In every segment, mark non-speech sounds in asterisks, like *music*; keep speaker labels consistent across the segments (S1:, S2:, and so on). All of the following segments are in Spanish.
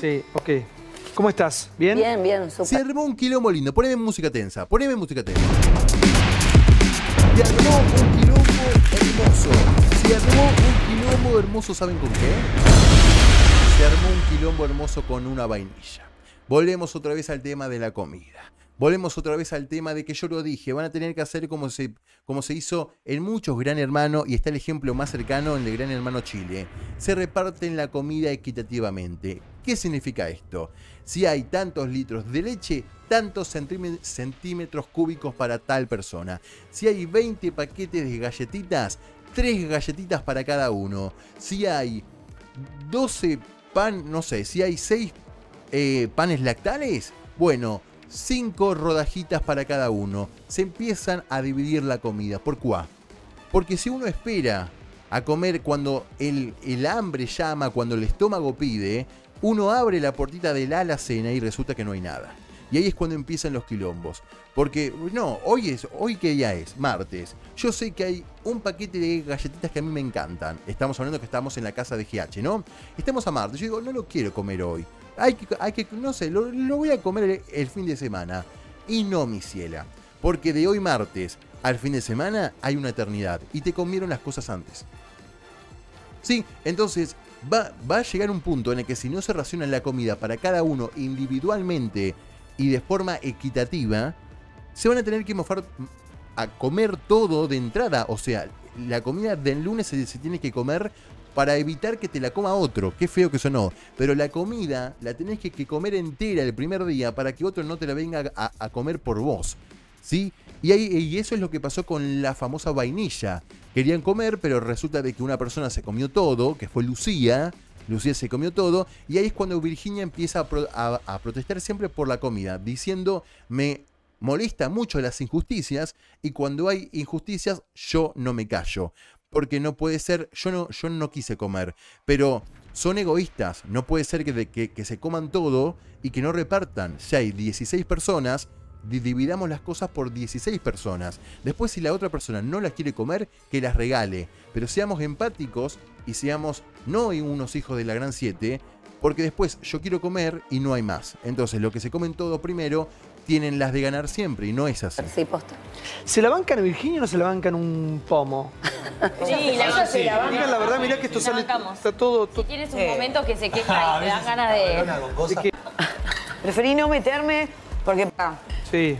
S1: Sí, ok. ¿Cómo estás? ¿Bien?
S2: Bien, bien,
S3: Se armó un quilombo lindo. Poneme música tensa. Poneme música tensa. Se armó un quilombo hermoso. Se armó un quilombo hermoso, ¿saben con qué? Se armó un quilombo hermoso con una vainilla. Volvemos otra vez al tema de la comida. Volvemos otra vez al tema de que yo lo dije, van a tener que hacer como se, como se hizo en muchos Gran Hermano y está el ejemplo más cercano en el Gran Hermano Chile. Se reparten la comida equitativamente. ¿Qué significa esto? Si hay tantos litros de leche, tantos centíme- centímetros cúbicos para tal persona. Si hay 20 paquetes de galletitas, 3 galletitas para cada uno. Si hay 12 pan, no sé, si hay 6 eh, panes lactales, bueno, 5 rodajitas para cada uno. Se empiezan a dividir la comida. ¿Por qué? Porque si uno espera a comer cuando el, el hambre llama, cuando el estómago pide, uno abre la puertita de la alacena y resulta que no hay nada. Y ahí es cuando empiezan los quilombos. Porque, no, hoy es, hoy qué día es, martes. Yo sé que hay un paquete de galletitas que a mí me encantan. Estamos hablando que estamos en la casa de GH, ¿no? Estamos a martes. Yo digo, no lo quiero comer hoy. Hay que, no sé, lo, voy a comer el, fin de semana. Y no, mi ciela. Porque de hoy martes al fin de semana hay una eternidad. Y te comieron las cosas antes. Sí, entonces va, va a llegar un punto en el que si no se raciona la comida para cada uno individualmente y de forma equitativa, se van a tener que mofar a comer todo de entrada. O sea, la comida del lunes se tiene que comer para evitar que te la coma otro. Qué feo que sonó. Pero la comida la tenés que, comer entera el primer día para que otro no te la venga a, comer por vos. ¿Sí? Y, ahí, y eso es lo que pasó con la famosa vainilla. Querían comer, pero resulta de que una persona se comió todo, que fue Lucía. Lucía se comió todo. Y ahí es cuando Virginia empieza a- a protestar siempre por la comida, diciendo, me molesta mucho las injusticias y cuando hay injusticias yo no me callo. Porque no puede ser, yo no, yo no quise comer, pero son egoístas. No puede ser que, de- que, que se coman todo y que no repartan. Si hay 16 personas, di- dividamos las cosas por 16 personas. Después si la otra persona no las quiere comer, que las regale. Pero seamos empáticos y seamos no unos hijos de la gran 7, porque después yo quiero comer y no hay más. Entonces lo que se comen todo primero tienen las de ganar siempre y no es así.
S2: Sí, posta.
S1: ¿Se la bancan a Virginia o no se la bancan un pomo? *laughs*
S4: Sí, la
S5: se la banca.
S1: La verdad, mirá que esto sale. Está todo. to-
S4: Tienes un momento que se queja y te dan ganas de...
S1: que-
S5: Preferí no meterme porque... ah,
S1: sí.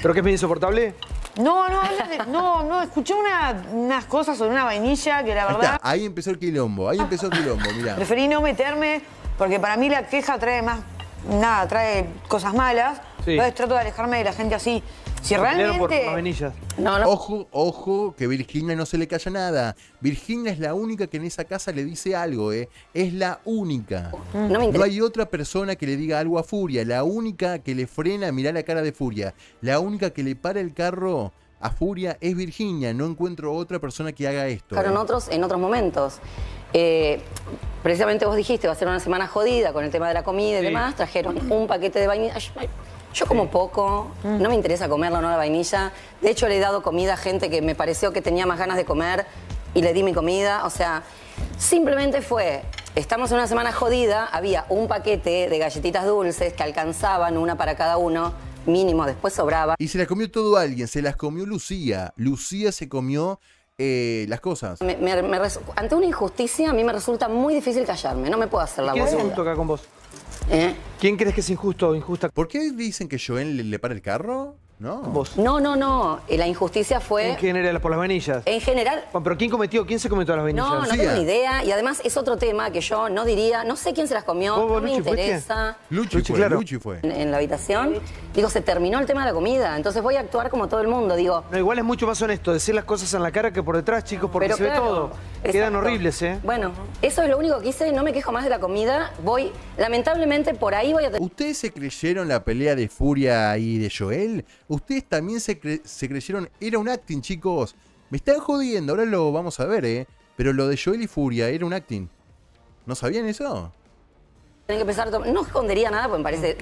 S1: ¿Pero qué es medio insoportable?
S5: No, no, no, no, escuché una- unas cosas sobre una vainilla que la
S3: Ahí
S5: verdad
S3: está, ahí empezó el quilombo, ahí empezó el quilombo, mirá.
S5: preferí no meterme porque para mí la queja trae más, nada, trae cosas malas.
S1: Sí.
S5: Entonces trato de alejarme de la gente así. Si
S1: por,
S5: realmente...
S1: vainillas.
S2: No, no.
S3: Ojo, ojo, que Virginia no se le calla nada. Virginia es la única que en esa casa le dice algo, ¿eh? Es la única.
S2: No me
S3: No
S2: interesa.
S3: hay otra persona que le diga algo a Furia. La única que le frena, mirá la cara de Furia. La única que le para el carro a Furia es Virginia. No encuentro otra persona que haga esto.
S2: Claro,
S3: ¿eh?
S2: en otros, en otros momentos. Eh, precisamente vos dijiste, va a ser una semana jodida con el tema de la comida y
S1: Sí.
S2: demás. Trajeron un paquete de vainilla. Yo, como poco, no me interesa comerla o no la vainilla. De hecho, le he dado comida a gente que me pareció que tenía más ganas de comer y le di mi comida. O sea, simplemente fue, estamos en una semana jodida, había un paquete de galletitas dulces que alcanzaban una para cada uno, mínimo, después sobraba.
S3: Y se las comió todo alguien. Se las comió Lucía. Lucía se comió eh, las cosas.
S2: Me- me- ante una injusticia a mí me resulta muy difícil callarme, no me puedo hacer la
S1: ¿Quién es
S2: boluda.
S1: injusto acá con vos?
S2: ¿Eh?
S1: ¿Quién crees que es injusto o injusta
S3: ¿Por qué dicen que Joel le, le para el carro? No.
S1: vos?
S2: No, no, no. Eh, La injusticia fue
S1: ¿En general por las vainillas?
S2: en general.
S1: Juan, ¿Pero quién cometió? ¿Quién se comió todas las vainillas?
S2: No, no tengo ni idea. Y además es otro tema que yo no diría. No sé quién se las comió,
S1: ¿Vos, vos,
S2: no me
S1: Luchi, fuiste?
S2: interesa.
S3: Luchi,
S1: Luchi,
S3: fue,
S1: claro.
S3: Luchi fue.
S2: En, en la habitación. Digo, se terminó el tema de la comida. Entonces voy a actuar como todo el mundo. Digo,
S1: No, igual es mucho más honesto decir las cosas en la cara que por detrás, chicos, porque
S2: pero
S1: se ve todo. Quedan horribles, ¿eh?
S2: Bueno, eso es lo único que hice. No me quejo más de la comida. Voy, lamentablemente, por ahí voy a tener.
S3: ¿Ustedes se creyeron la pelea de Furia y de Joel? ¿Ustedes también se, cre- se creyeron? Era un acting, chicos. Me están jodiendo, ahora lo vamos a ver, ¿eh? Pero lo de Joel y Furia era un acting. ¿No sabían eso?
S2: Tienen que empezar. No escondería nada, porque me parece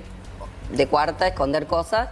S2: de cuarta esconder cosas.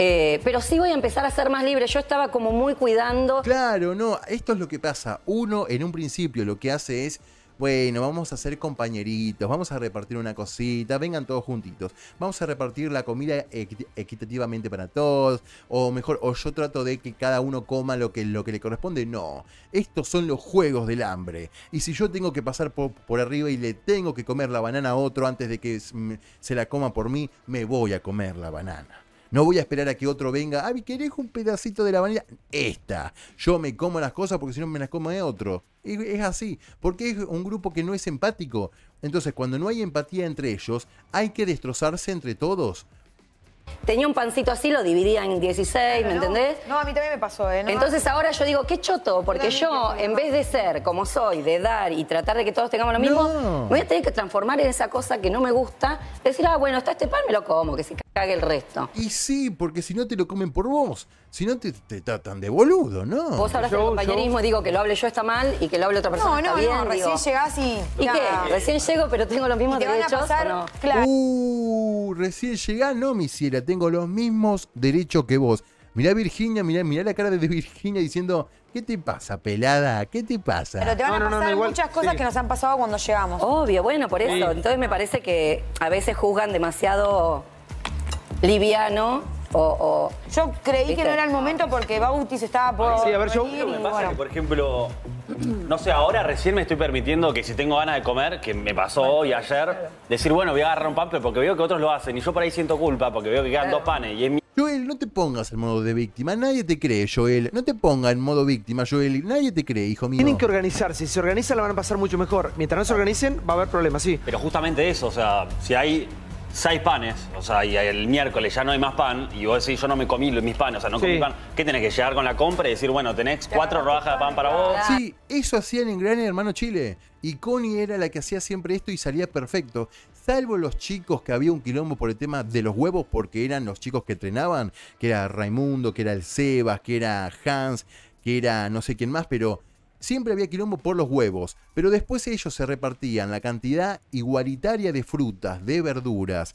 S2: Eh, pero sí voy a empezar a ser más libre. Yo estaba como muy cuidando.
S3: Claro, no, esto es lo que pasa. Uno en un principio lo que hace es bueno, vamos a ser compañeritos, vamos a repartir una cosita, vengan todos juntitos, vamos a repartir la comida equi- equitativamente para todos, o mejor, o yo trato de que cada uno coma lo que, lo que le corresponde. No, estos son los juegos del hambre. Y si yo tengo que pasar por, por arriba y le tengo que comer la banana a otro antes de que se la coma por mí, me voy a comer la banana. No voy a esperar a que otro venga. Ah, ¿querés un pedacito de la banana? Esta. Yo me como las cosas porque si no me las come otro. Y es así. Porque es un grupo que no es empático. Entonces, cuando no hay empatía entre ellos, hay que destrozarse entre todos.
S2: Tenía un pancito así, lo dividía en 16, ¿me entendés?
S5: No, a mí también me pasó, ¿eh? No,
S2: Entonces ahora yo digo, qué choto, porque
S5: Yo
S2: en vez de ser como soy, de dar y tratar de que todos tengamos lo mismo,
S3: No.
S2: me voy a tener que transformar en esa cosa que no me gusta, decir, ah, bueno, está este pan, me lo como, que se cague el resto.
S3: Y sí, porque si no te lo comen por vos. Si no te, te tratan de boludo, ¿no?
S2: Vos hablas
S1: Yo-
S2: del compañerismo y digo que lo hable yo está mal y que lo hable otra persona
S5: no, no,
S2: está bien.
S5: no, recién
S2: digo,
S5: llegás y...
S2: ¿Y
S5: ya.
S2: qué? Recién llego, pero tengo los mismos
S5: Y te van a
S2: derechos.
S5: pasar,
S2: ¿o no?
S5: claro.
S3: Uh, recién llegá, no, mi ciela, tengo los mismos derechos que vos. Mirá Virginia, mirá, mirá la cara de Virginia diciendo, ¿qué te pasa, pelada? ¿Qué te pasa?
S5: Pero te van
S1: No,
S5: a
S1: no, no,
S5: pasar
S1: no, igual-
S5: muchas cosas
S1: sí.
S5: que nos han pasado cuando llegamos.
S2: Obvio, bueno, por eso.
S1: Sí.
S2: Entonces me parece que a veces juzgan demasiado liviano o... o-
S5: Yo creí
S2: ¿Viste?
S5: que no era el momento porque Bautis estaba por
S1: Sí, a ver, yo-
S6: Lo que pasa
S5: bueno.
S6: es que, por ejemplo, no sé, ahora recién me estoy permitiendo que si tengo ganas de comer, que me pasó hoy, ayer, decir, bueno, voy a agarrar un pan, pero porque veo que otros lo hacen y yo por ahí siento culpa porque veo que quedan dos panes y es mi
S3: Joel, no te pongas en modo de víctima, nadie te cree, Joel. No te ponga en modo víctima, Joel. Nadie te cree, hijo mío.
S1: Tienen que organizarse. Si se organizan, la van a pasar mucho mejor. Mientras no se organicen, va a haber problemas, sí.
S6: Pero justamente eso, o sea, si hay seis panes, o sea, y el miércoles ya no hay más pan, y vos decís, yo no me comí mis panes, o sea, no
S1: Sí.
S6: comí pan, ¿qué tenés que llegar con la compra y decir, bueno, tenés cuatro rodajas de pan para vos?
S3: Sí, eso hacían en Gran Hermano Chile. Y Connie era la que hacía siempre esto y salía perfecto. Salvo los chicos que había un quilombo por el tema de los huevos, porque eran los chicos que entrenaban, que era Raimundo, que era el Sebas, que era Hans, que era no sé quién más, pero siempre había quilombo por los huevos. Pero después ellos se repartían la cantidad igualitaria de frutas, de verduras,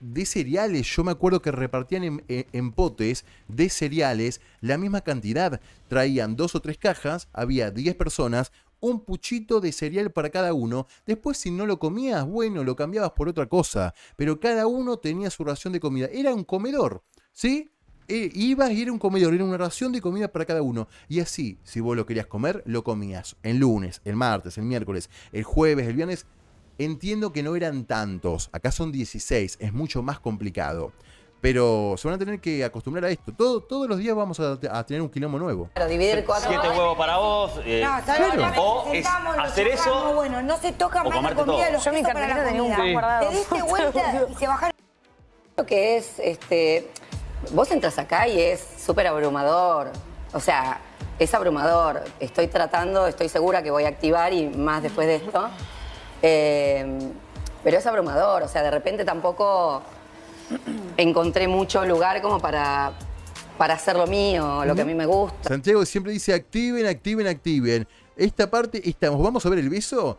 S3: de cereales, yo me acuerdo que repartían en, en- en potes de cereales la misma cantidad. Traían dos o tres cajas, había 10 personas, un puchito de cereal para cada uno. Después, si no lo comías, bueno, lo cambiabas por otra cosa. Pero cada uno tenía su ración de comida. Era un comedor, ¿sí? Eh, ibas y era un comedor, era una ración de comida para cada uno. Y así, si vos lo querías comer, lo comías. El lunes, el martes, el miércoles, el jueves, el viernes. Entiendo que no eran tantos, acá son 16, es mucho más complicado. Pero se van a tener que acostumbrar a esto. Todo, todos los días vamos a, a tener un quilombo nuevo.
S2: Claro, dividir cuatro.
S6: Siete huevos para vos. eh,
S7: No, acá
S6: o es hacer eso.
S7: Bueno, no se toca
S6: o
S7: más la comida
S6: todo.
S7: de los
S5: Yo mi tenía un.
S7: Te diste vuelta y se bajaron.
S2: Lo que es, este, vos entras acá y es súper abrumador. O sea, es abrumador. Estoy tratando, estoy segura que voy a activar y más después de esto. Eh, pero es abrumador. O sea, de repente tampoco encontré mucho lugar como para, para hacer lo mío, lo que a mí me gusta.
S3: Santiago siempre dice activen, activen, activen. Esta parte estamos. ¿Vamos a ver el beso?